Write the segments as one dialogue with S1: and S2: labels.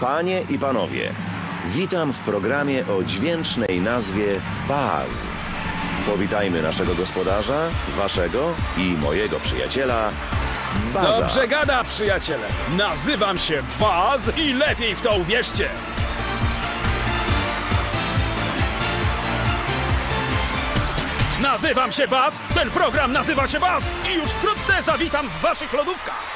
S1: Panie i panowie, witam w programie o dźwięcznej nazwie Baz. Powitajmy naszego gospodarza, waszego i mojego przyjaciela Baza.
S2: Dobrze gada, przyjaciele. Nazywam się Baz i lepiej w to uwierzcie. Nazywam się Baz, ten program nazywa się Baz i już wkrótce zawitam w waszych lodówkach.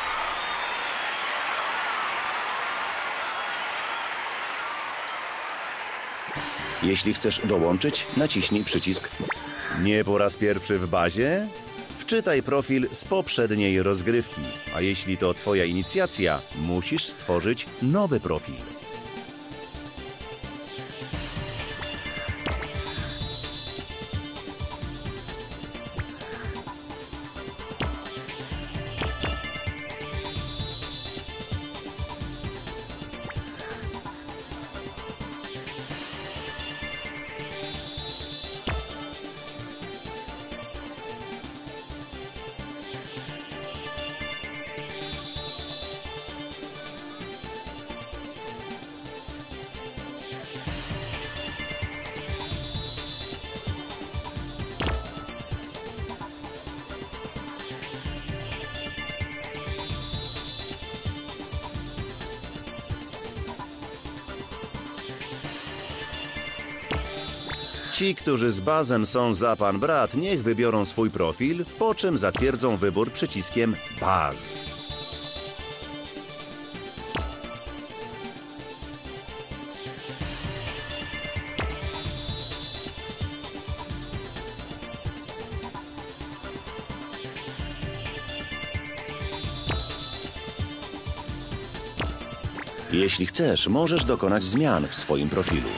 S1: Jeśli chcesz dołączyć, naciśnij przycisk. Nie po raz pierwszy w bazie? Wczytaj profil z poprzedniej rozgrywki, a jeśli to Twoja inicjacja, musisz stworzyć nowy profil. Ci, którzy z bazem są za pan brat, niech wybiorą swój profil, po czym zatwierdzą wybór przyciskiem Baz. Jeśli chcesz, możesz dokonać zmian w swoim profilu.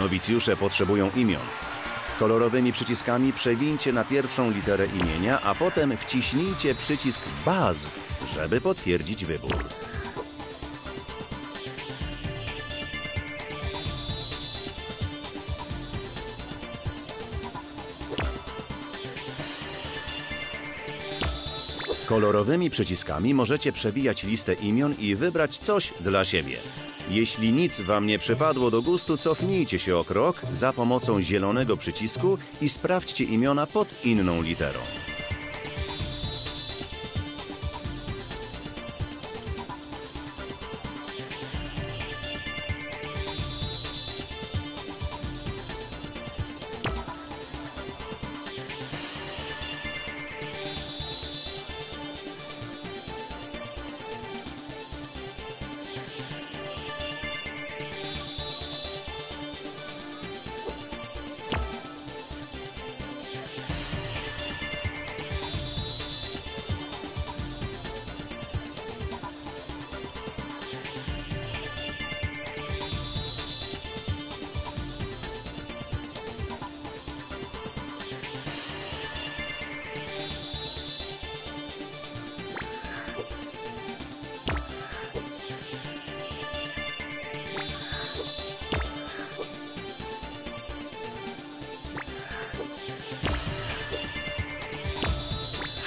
S1: Nowicjusze potrzebują imion. Kolorowymi przyciskami przewincie na pierwszą literę imienia, a potem wciśnijcie przycisk Baz, żeby potwierdzić wybór. Kolorowymi przyciskami możecie przewijać listę imion i wybrać coś dla siebie. Jeśli nic Wam nie przypadło do gustu, cofnijcie się o krok za pomocą zielonego przycisku i sprawdźcie imiona pod inną literą.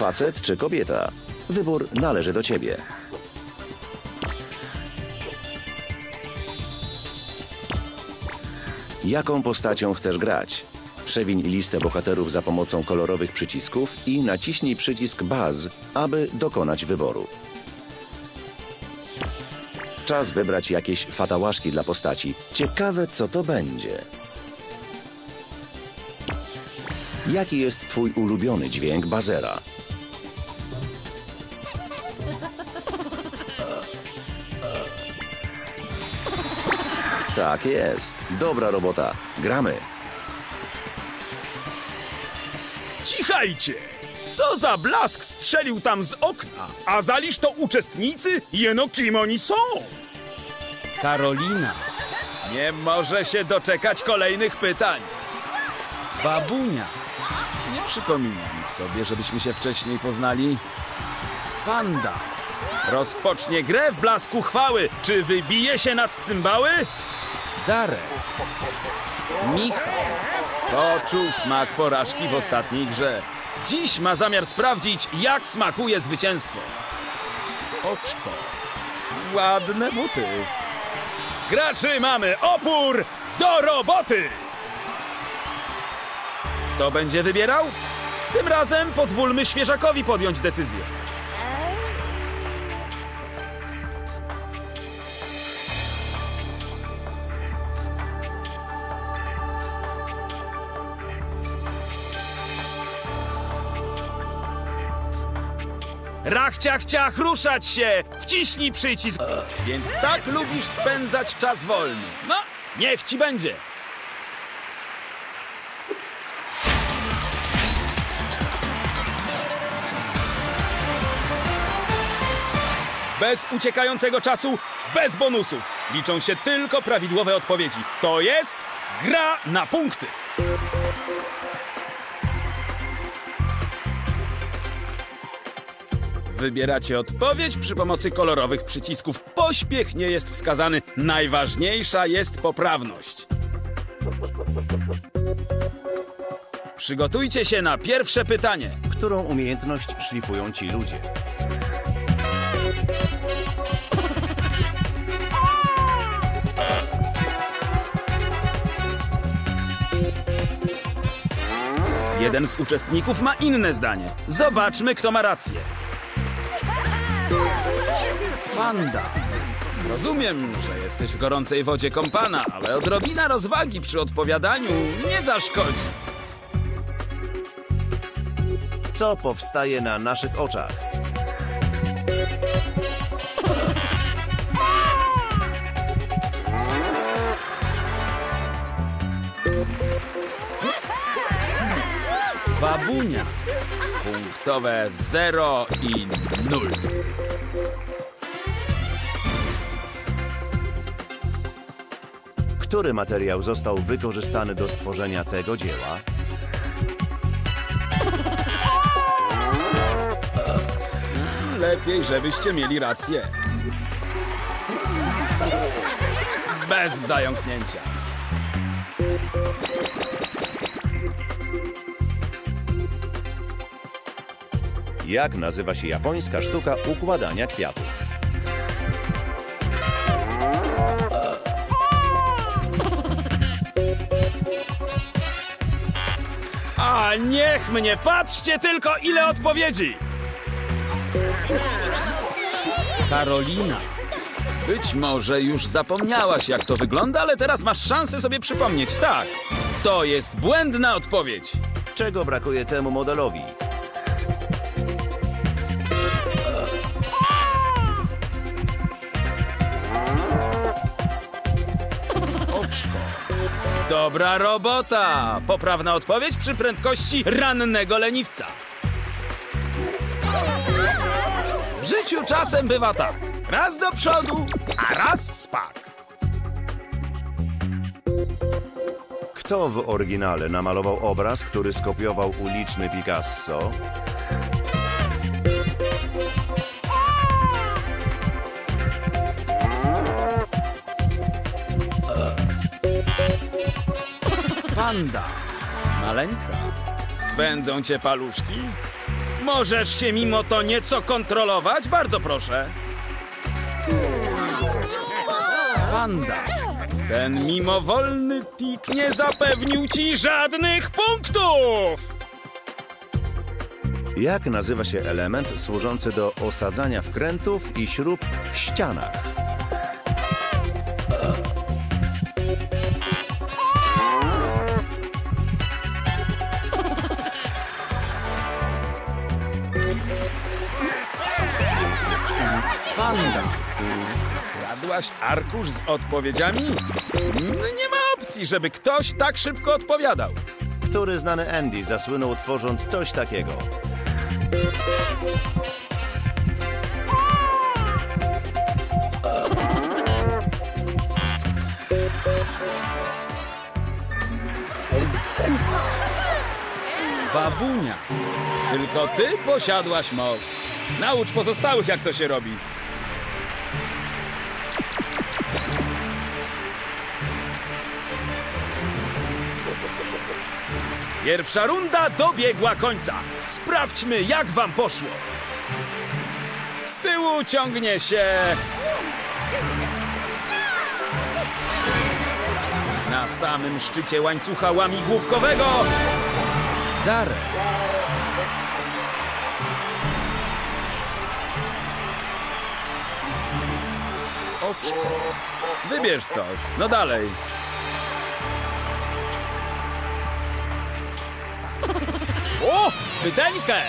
S1: Facet czy kobieta? Wybór należy do Ciebie. Jaką postacią chcesz grać? Przewiń listę bohaterów za pomocą kolorowych przycisków i naciśnij przycisk Baz, aby dokonać wyboru. Czas wybrać jakieś fatałaszki dla postaci. Ciekawe, co to będzie. Jaki jest Twój ulubiony dźwięk bazera? Tak jest. Dobra robota. Gramy.
S2: Cichajcie! Co za blask strzelił tam z okna? A zaliż to uczestnicy? Jeno kim oni są?
S3: Karolina,
S2: Nie może się doczekać kolejnych pytań.
S3: babunia. Nie przypominam sobie, żebyśmy się wcześniej poznali. Panda,
S2: Rozpocznie grę w blasku chwały. Czy wybije się nad cymbały?
S3: Darek, Michał,
S2: Poczuł smak porażki w ostatniej grze. Dziś ma zamiar sprawdzić, jak smakuje zwycięstwo. Oczko. Ładne buty. Graczy mamy opór do roboty! Kto będzie wybierał? Tym razem pozwólmy świeżakowi podjąć decyzję. Rach, ciach, ciach, ruszać się! Wciśnij przycisk! Więc tak lubisz spędzać czas wolny. No, niech ci będzie! Bez uciekającego czasu, bez bonusów. Liczą się tylko prawidłowe odpowiedzi. To jest gra na punkty. Wybieracie odpowiedź przy pomocy kolorowych przycisków. Pośpiech nie jest wskazany. Najważniejsza jest poprawność. Przygotujcie się na pierwsze pytanie.
S1: Którą umiejętność szlifują ci ludzie?
S2: Jeden z uczestników ma inne zdanie. Zobaczmy, kto ma rację. Panda. Rozumiem, że jesteś w gorącej wodzie kąpana, ale odrobina rozwagi przy odpowiadaniu nie zaszkodzi.
S1: Co powstaje na naszych oczach?
S2: Babunia. Punktowe 0 i 0.
S1: Który materiał został wykorzystany do stworzenia tego dzieła?
S2: Lepiej, żebyście mieli rację. Bez zająknięcia.
S1: Jak nazywa się japońska sztuka układania kwiatów?
S2: A niech mnie, patrzcie tylko ile odpowiedzi! Karolina. Być może już zapomniałaś jak to wygląda, ale teraz masz szansę sobie przypomnieć. Tak, to jest błędna odpowiedź.
S1: Czego brakuje temu modelowi?
S2: Dobra robota! Poprawna odpowiedź przy prędkości rannego leniwca. W życiu czasem bywa tak. Raz do przodu, a raz w spak.
S1: Kto w oryginale namalował obraz, który skopiował uliczny Picasso?
S2: Panda. Maleńka. Swędzą cię paluszki? Możesz się mimo to nieco kontrolować? Bardzo proszę. Panda. Ten mimowolny tik nie zapewnił ci żadnych punktów!
S1: Jak nazywa się element służący do osadzania wkrętów i śrub w ścianach?
S2: Kradłaś arkusz z odpowiedziami? No Nie ma opcji, żeby ktoś tak szybko odpowiadał.
S1: Który znany Andy zasłynął tworząc coś takiego?
S2: Babunia. Tylko ty posiadłaś moc. Naucz pozostałych, jak to się robi. Pierwsza runda dobiegła końca. Sprawdźmy, jak wam poszło. Z tyłu ciągnie się. Na samym szczycie łańcucha łamigłówkowego. Darek. Oczko. Wybierz coś. No dalej. O! Pyteńkę!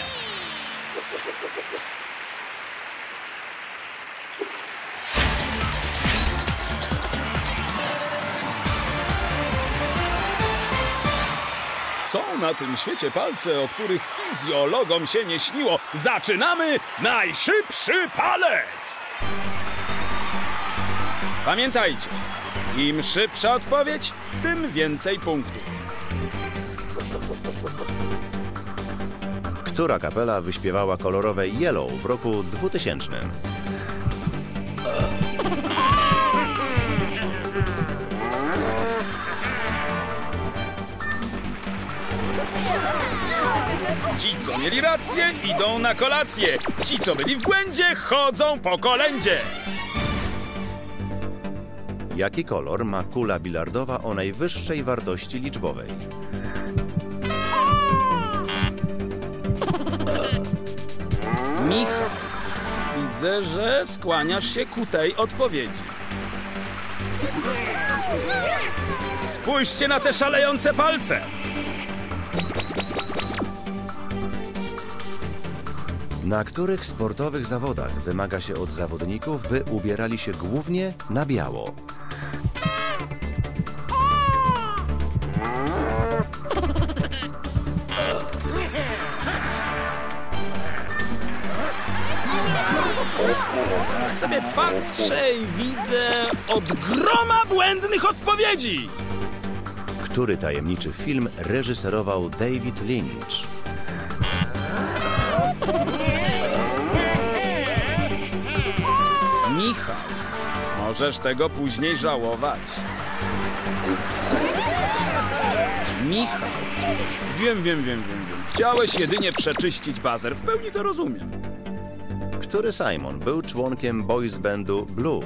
S2: Są na tym świecie palce, o których fizjologom się nie śniło. Zaczynamy najszybszy palec! Pamiętajcie, im szybsza odpowiedź, tym więcej punktów.
S1: Która kapela wyśpiewała kolorowe Yellow w roku 2000?
S2: Ci, co mieli rację, idą na kolację. Ci, co byli w błędzie, chodzą po kolędzie.
S1: Jaki kolor ma kula bilardowa o najwyższej wartości liczbowej?
S2: Michał, widzę, że skłaniasz się ku tej odpowiedzi. Spójrzcie na te szalejące palce.
S1: Na których sportowych zawodach wymaga się od zawodników, by ubierali się głównie na biało?
S2: Sobie patrzę i widzę od groma błędnych odpowiedzi.
S1: Który tajemniczy film reżyserował David Lynch?
S2: Michał, możesz tego później żałować. Michał, wiem, wiem, wiem, wiem, wiem. Chciałeś jedynie przeczyścić bazer. W pełni to rozumiem.
S1: Który Simon był członkiem boys bandu Blue?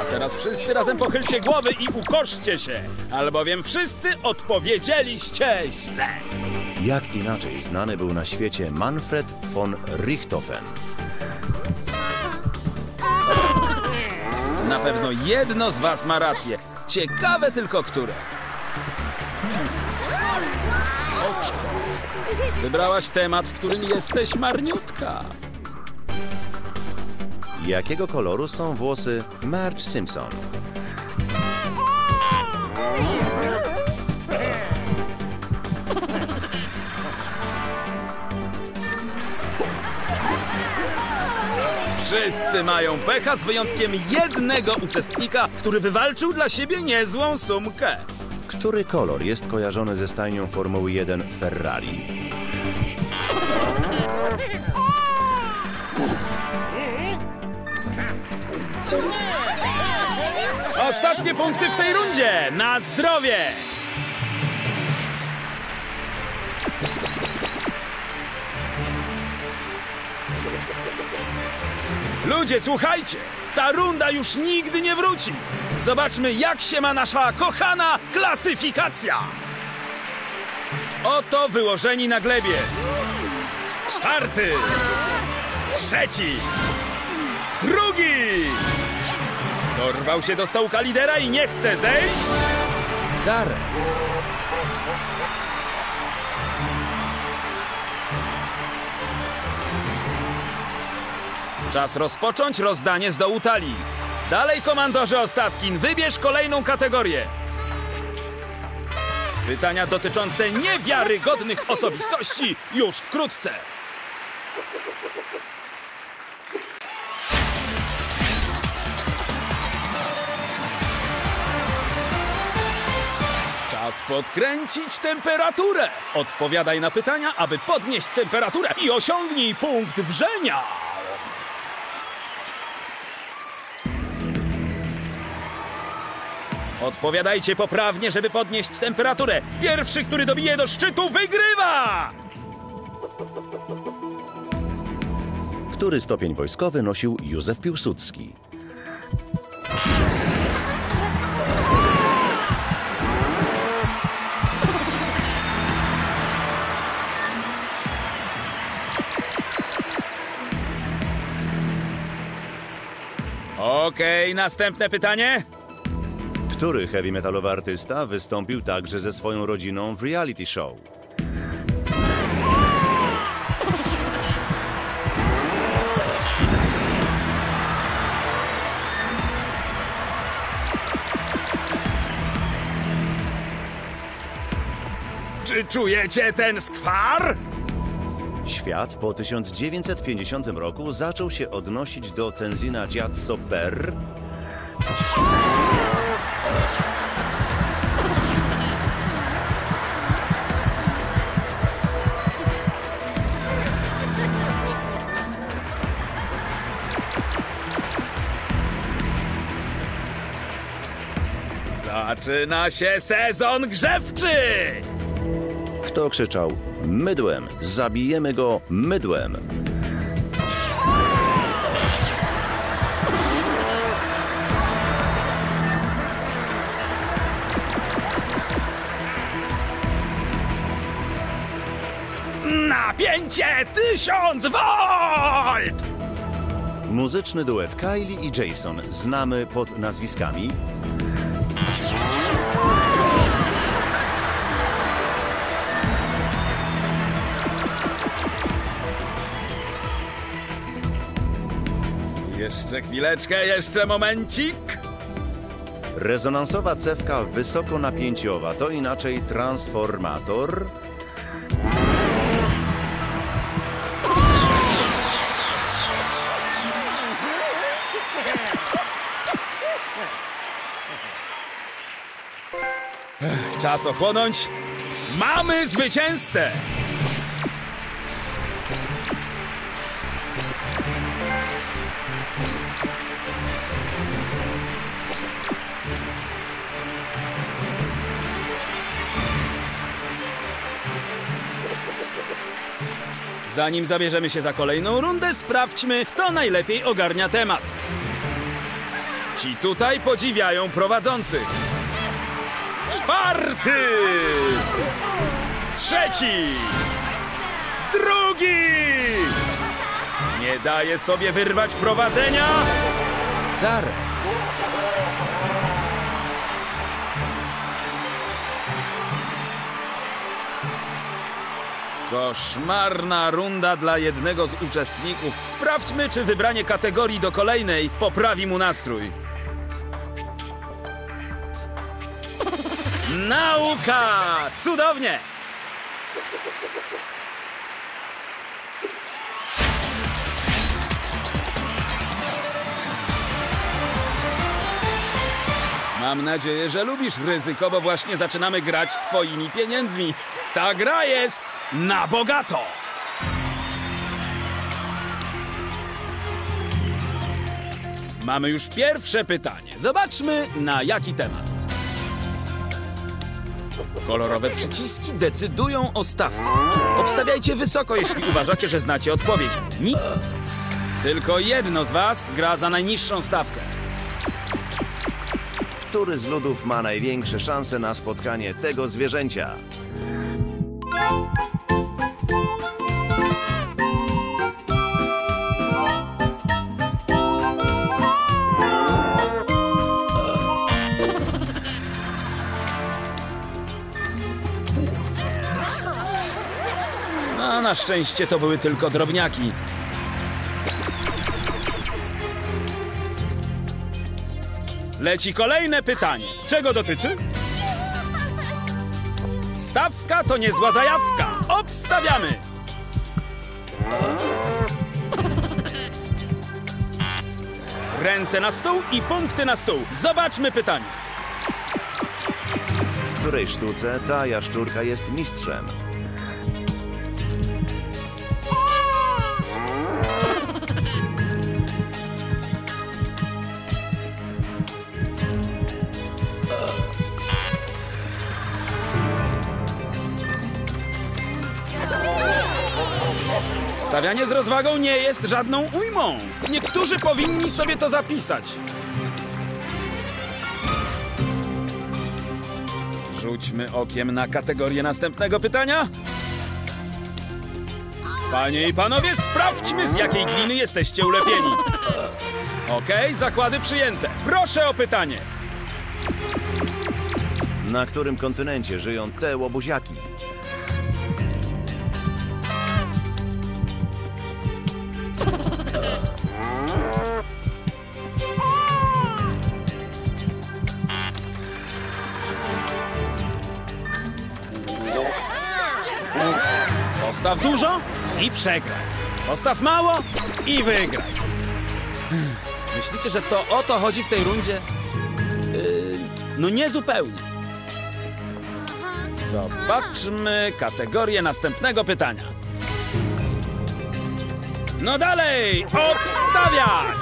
S2: A teraz wszyscy razem pochylcie głowy i ukoszcie się, albowiem wszyscy odpowiedzieliście źle.
S1: Jak inaczej znany był na świecie Manfred von Richthofen?
S2: Na pewno jedno z was ma rację. Ciekawe tylko które. Oczko. Wybrałaś temat, w którym jesteś marniutka.
S1: Jakiego koloru są włosy Marge Simpson?
S2: Wszyscy mają pecha z wyjątkiem jednego uczestnika, który wywalczył dla siebie niezłą sumkę.
S1: Który kolor jest kojarzony ze stajnią Formuły 1 Ferrari?
S2: Ostatnie punkty w tej rundzie. Na zdrowie! Ludzie, słuchajcie! Ta runda już nigdy nie wróci! Zobaczmy, jak się ma nasza kochana klasyfikacja! Oto wyłożeni na glebie. Czwarty! Trzeci! Drugi! Dorwał się do stołka lidera i nie chce zejść? Darek. Czas rozpocząć rozdanie z dołu talii. Dalej, komandorze Ostatkin, wybierz kolejną kategorię. Pytania dotyczące niewiarygodnych osobistości już wkrótce. Czas podkręcić temperaturę. Odpowiadaj na pytania, aby podnieść temperaturę i osiągnij punkt wrzenia. Odpowiadajcie poprawnie, żeby podnieść temperaturę. Pierwszy, który dobije do szczytu, wygrywa!
S1: Który stopień wojskowy nosił Józef Piłsudski?
S2: Okej, następne pytanie.
S1: Który heavy metalowy artysta wystąpił także ze swoją rodziną w reality show?
S4: Czy czujecie ten skwar?
S1: Świat po 1950 roku zaczął się odnosić do Tenzina Gyatso Per,
S2: Zaczyna się sezon grzewczy!
S1: Kto krzyczał mydłem, zabijemy go mydłem?
S4: Napięcie 1000 volt!
S1: Muzyczny duet Kylie i Jason znamy pod nazwiskami
S2: Jeszcze chwileczkę, jeszcze momencik.
S1: Rezonansowa cewka wysokonapięciowa to inaczej transformator.
S2: Czas ochłonąć. Mamy zwycięzcę! Zanim zabierzemy się za kolejną rundę, sprawdźmy, kto najlepiej ogarnia temat. Ci tutaj podziwiają prowadzących. Czwarty! Trzeci! Drugi! Nie daje sobie wyrwać prowadzenia! Darek. Koszmarna runda dla jednego z uczestników. Sprawdźmy, czy wybranie kategorii do kolejnej poprawi mu nastrój. Nauka! Cudownie! Mam nadzieję, że lubisz ryzyko, bo właśnie zaczynamy grać twoimi pieniędzmi. Ta gra jest na bogato! Mamy już pierwsze pytanie. Zobaczmy, na jaki temat. Kolorowe przyciski decydują o stawce. Obstawiajcie wysoko, jeśli uważacie, że znacie odpowiedź. Ni Tylko jedno z was gra za najniższą stawkę.
S1: Który z ludów ma największe szanse na spotkanie tego zwierzęcia?
S2: Na szczęście to były tylko drobniaki. Leci kolejne pytanie. Czego dotyczy? Stawka to niezła zajawka. Obstawiamy! Ręce na stół i punkty na stół. Zobaczmy pytanie.
S1: W której sztuce ta jaszczurka jest mistrzem?
S2: Stawianie z rozwagą nie jest żadną ujmą. Niektórzy powinni sobie to zapisać. Rzućmy okiem na kategorię następnego pytania. Panie i panowie, sprawdźmy z jakiej gliny jesteście ulepieni. Okej, zakłady przyjęte. Proszę o pytanie.
S1: Na którym kontynencie żyją te łobuziaki?
S2: Postaw dużo i przegraj. Postaw mało i wygraj. Myślicie, że to o to chodzi w tej rundzie? Yy, no nie zupełnie. Zobaczmy kategorię następnego pytania. No dalej, obstawiać!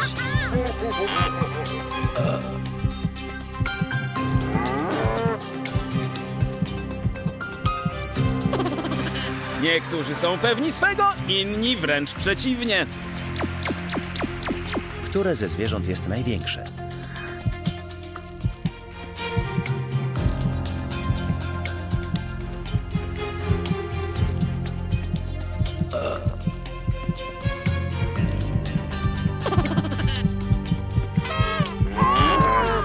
S2: Niektórzy są pewni swego, inni wręcz przeciwnie.
S1: Które ze zwierząt jest największe?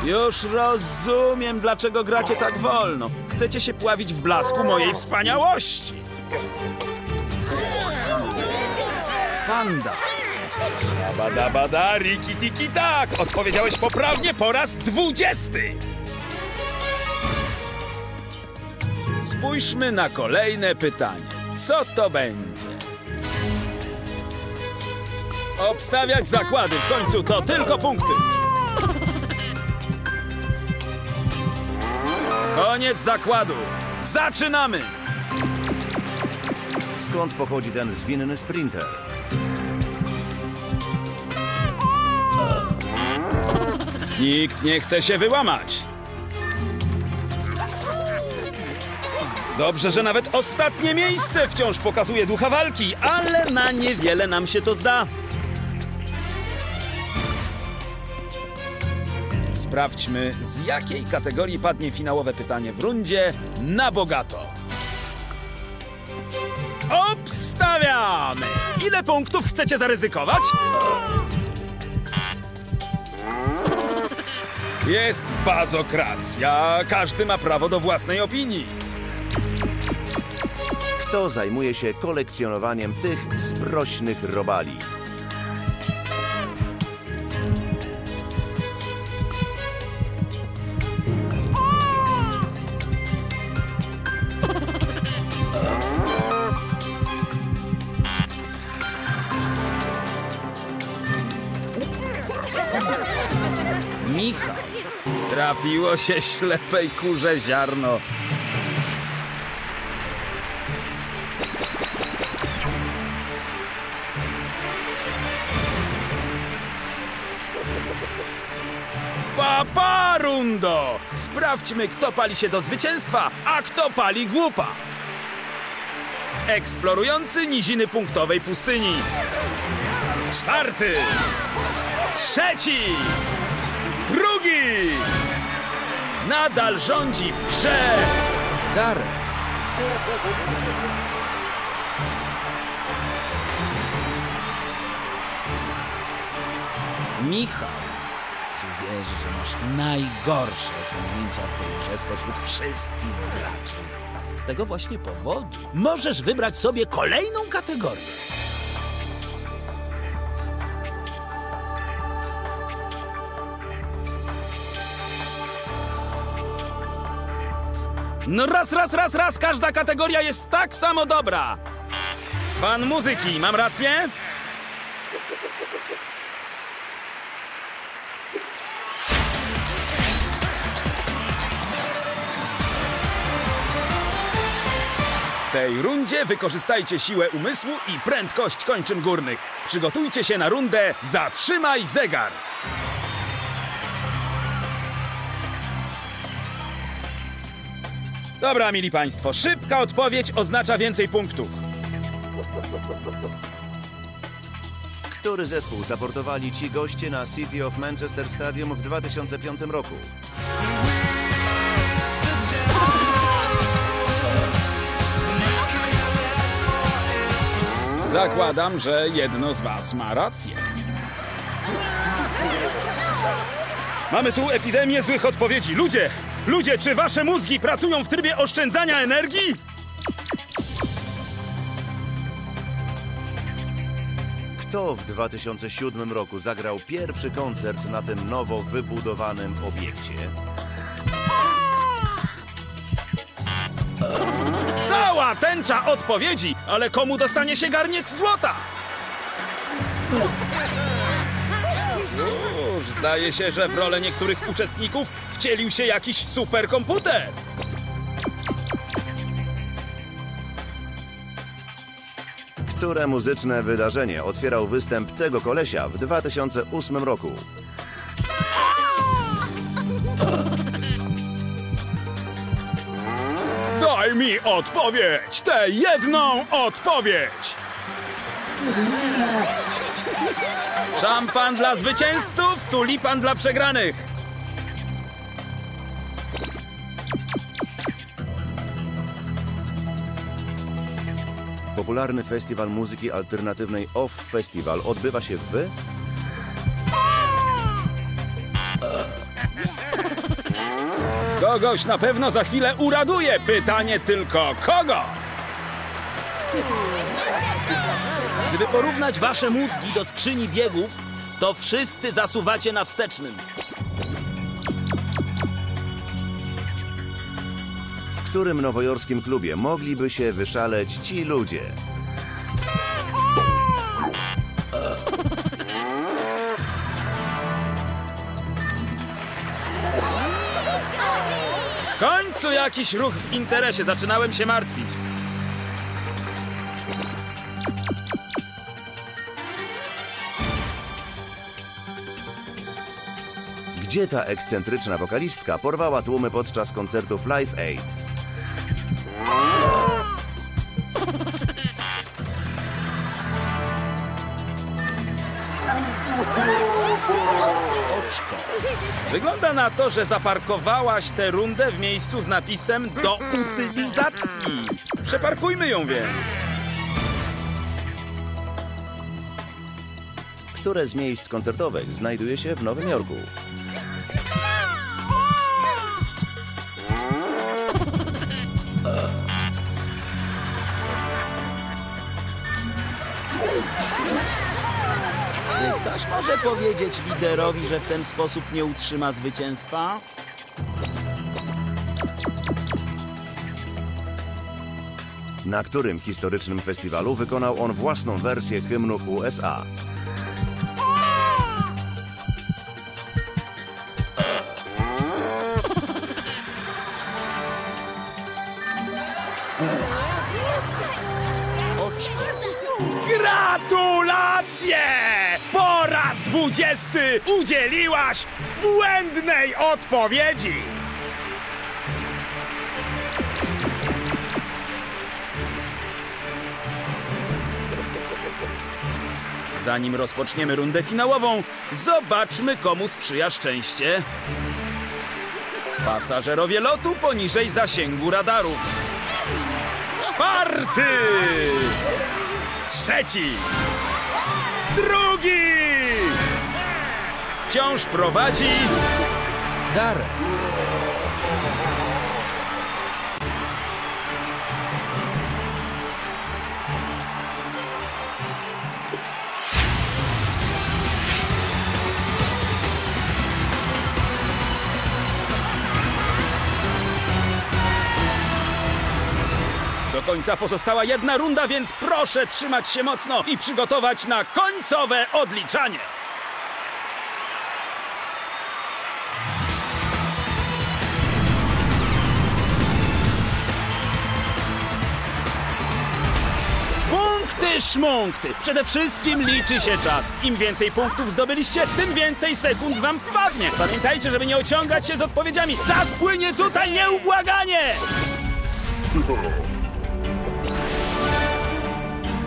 S2: Już rozumiem, dlaczego gracie tak wolno. Chcecie się pławić w blasku mojej wspaniałości. Panda. Badabada, riki tiki tak. Odpowiedziałeś poprawnie po raz dwudziesty. Spójrzmy na kolejne pytanie. Co to będzie? Obstawiać zakłady. W końcu to tylko punkty. Koniec zakładów. Zaczynamy!
S1: Skąd pochodzi ten zwinny sprinter?
S2: Nikt nie chce się wyłamać. Dobrze, że nawet ostatnie miejsce wciąż pokazuje ducha walki, ale na niewiele nam się to zda. Sprawdźmy, z jakiej kategorii padnie finałowe pytanie w rundzie na bogato. Obstawiamy! Ile punktów chcecie zaryzykować? Jest bazokracja. Każdy ma prawo do własnej opinii.
S1: Kto zajmuje się kolekcjonowaniem tych sprośnych robali?
S2: Trafiło się ślepej kurze ziarno. Papa Rundo! Sprawdźmy, kto pali się do zwycięstwa, a kto pali głupa. Eksplorujący niziny punktowej pustyni. Czwarty. Trzeci. Drugi! Nadal rządzi w grze Darek. Michał, czy wiesz, że masz najgorsze osiągnięcia w tej grze spośród wszystkich graczy? Z tego właśnie powodu możesz wybrać sobie kolejną kategorię. No raz, raz, raz, raz, każda kategoria jest tak samo dobra. Fan muzyki, mam rację? W tej rundzie wykorzystajcie siłę umysłu i prędkość kończyn górnych. Przygotujcie się na rundę Zatrzymaj zegar. Dobra, mili państwo, szybka odpowiedź oznacza więcej punktów.
S1: Który zespół zaportowali ci goście na City of Manchester Stadium w 2005 roku?
S2: Zakładam, że jedno z was ma rację.
S4: Mamy tu epidemię złych odpowiedzi. Ludzie! Ludzie, czy wasze mózgi pracują w trybie oszczędzania energii?
S1: Kto w 2007 roku zagrał pierwszy koncert na tym nowo wybudowanym obiekcie?
S4: Cała tęcza odpowiedzi, ale komu dostanie się garniec złota?
S2: Zdaje się, że w rolę niektórych uczestników
S4: Wcielił się jakiś superkomputer.
S1: Które muzyczne wydarzenie otwierał występ tego kolesia w 2008 roku?
S4: Daj mi odpowiedź! Tę jedną odpowiedź!
S2: Szampan dla zwycięzców, tulipan dla przegranych.
S1: Popularny festiwal muzyki alternatywnej OFF Festival odbywa się w...
S2: Kogoś na pewno za chwilę uraduje. Pytanie tylko kogo?
S5: Gdyby porównać wasze mózgi do skrzyni biegów, to wszyscy zasuwacie na wstecznym.
S1: W którym nowojorskim klubie mogliby się wyszaleć ci ludzie?
S2: W końcu jakiś ruch w interesie. Zaczynałem się martwić.
S1: Gdzie ta ekscentryczna wokalistka porwała tłumy podczas koncertów Live Aid?
S2: Oczko. Wygląda na to, że zaparkowałaś tę rundę w miejscu z napisem do utylizacji. Przeparkujmy ją więc.
S1: Które z miejsc koncertowych znajduje się w Nowym Jorku?
S5: Ktoś może powiedzieć liderowi, że w ten sposób nie utrzyma zwycięstwa?
S1: Na którym historycznym festiwalu wykonał on własną wersję hymnów USA?
S4: Dwudziesty udzieliłaś błędnej odpowiedzi!
S2: Zanim rozpoczniemy rundę finałową, zobaczmy komu sprzyja szczęście. Pasażerowie lotu poniżej zasięgu radarów.
S4: Czwarty! Trzeci! Drugi!
S2: Wciąż prowadzi Darek. Do końca pozostała jedna runda, więc proszę trzymać się mocno i przygotować na końcowe odliczanie. Przede wszystkim liczy się czas. Im więcej punktów zdobyliście, tym więcej sekund wam wpadnie. Pamiętajcie, żeby nie ociągać się z odpowiedziami. Czas płynie tutaj nieubłaganie!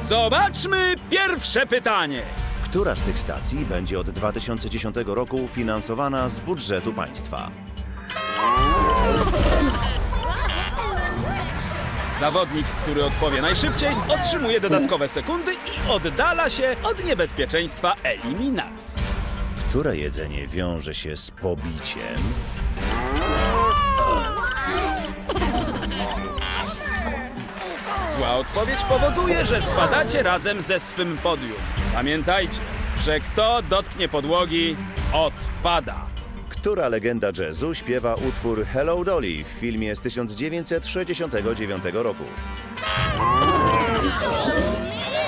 S2: Zobaczmy pierwsze pytanie.
S1: Która z tych stacji będzie od 2010 roku finansowana z budżetu państwa?
S2: Zawodnik, który odpowie najszybciej, otrzymuje dodatkowe sekundy i oddala się od niebezpieczeństwa eliminacji.
S1: Które jedzenie wiąże się z pobiciem?
S2: Zła odpowiedź powoduje, że spadacie razem ze swym podium. Pamiętajcie, że kto dotknie podłogi, odpada.
S1: Która legenda jazzu śpiewa utwór Hello Dolly w filmie z 1969 roku?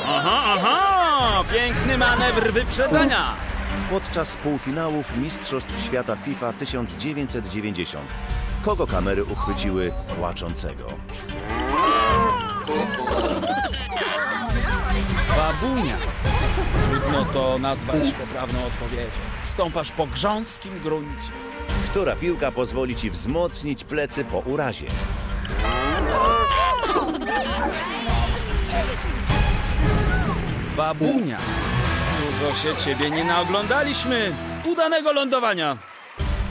S2: Aha, aha! Piękny manewr wyprzedzania!
S1: Podczas półfinałów Mistrzostw Świata FIFA 1990 kogo kamery uchwyciły płaczącego?
S2: Babunia. Trudno to nazwać poprawną odpowiedzią. Stąpasz po grząskim gruncie.
S1: Która piłka pozwoli ci wzmocnić plecy po urazie?
S2: Babunia. Dużo się ciebie nie naoglądaliśmy. Udanego lądowania.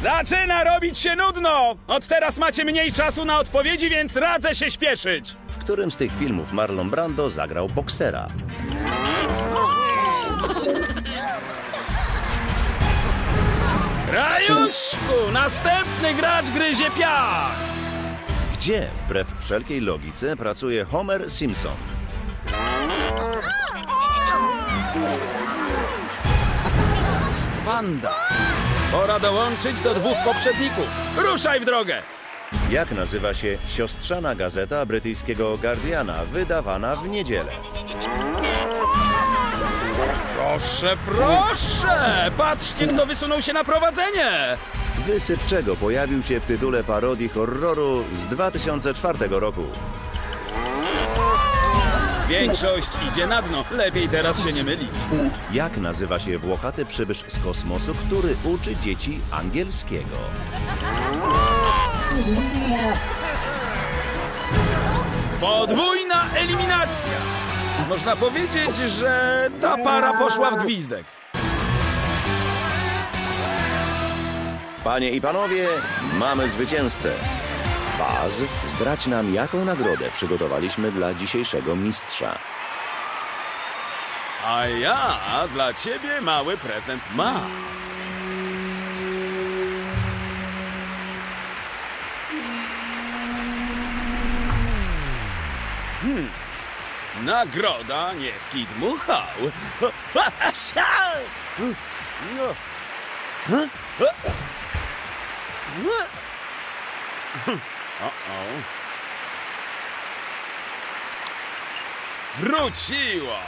S2: Zaczyna robić się nudno! Od teraz macie mniej czasu na odpowiedzi, więc radzę się śpieszyć.
S1: W którym z tych filmów Marlon Brando zagrał boksera?
S2: Rajuszku, następny gracz gryzie piach!
S1: Gdzie, wbrew wszelkiej logice, pracuje Homer Simpson?
S2: Panda. Pora dołączyć do dwóch poprzedników. Ruszaj w drogę!
S1: Jak nazywa się siostrzana gazeta brytyjskiego Guardiana, wydawana w niedzielę?
S2: Proszę, proszę! Patrzcie, kto wysunął się na prowadzenie!
S1: Wysyp czego pojawił się w tytule parodii horroru z 2004 roku.
S2: Większość idzie na dno. Lepiej teraz się nie mylić.
S1: Jak nazywa się włochaty przybysz z kosmosu, który uczy dzieci angielskiego?
S2: Podwójna eliminacja! Można powiedzieć, że ta para poszła w gwizdek.
S1: Panie i panowie, mamy zwycięzcę. Baz, zdradź nam, jaką nagrodę przygotowaliśmy dla dzisiejszego mistrza.
S2: A ja dla ciebie mały prezent mam. Hmm. Nagroda nie w kij dmuchał. Wróciło!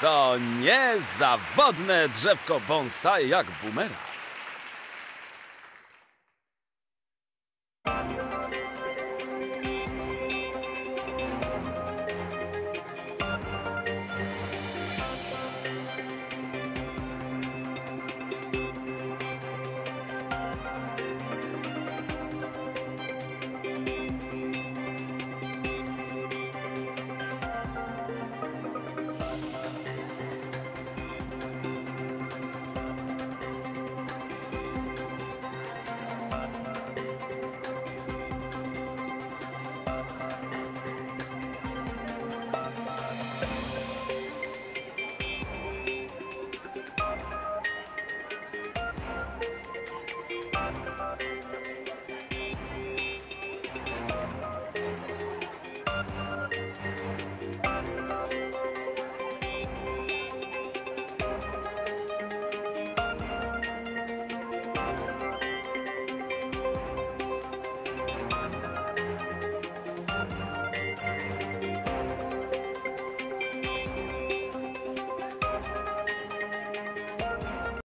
S2: To niezawodne drzewko bonsai jak bumerang.